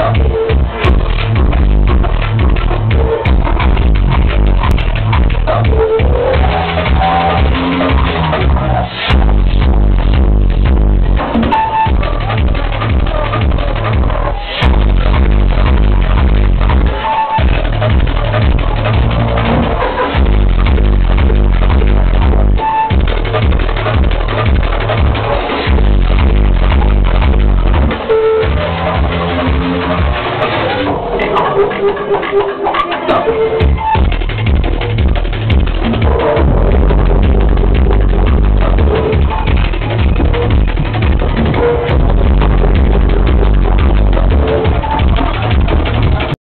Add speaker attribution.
Speaker 1: Thank you. Não.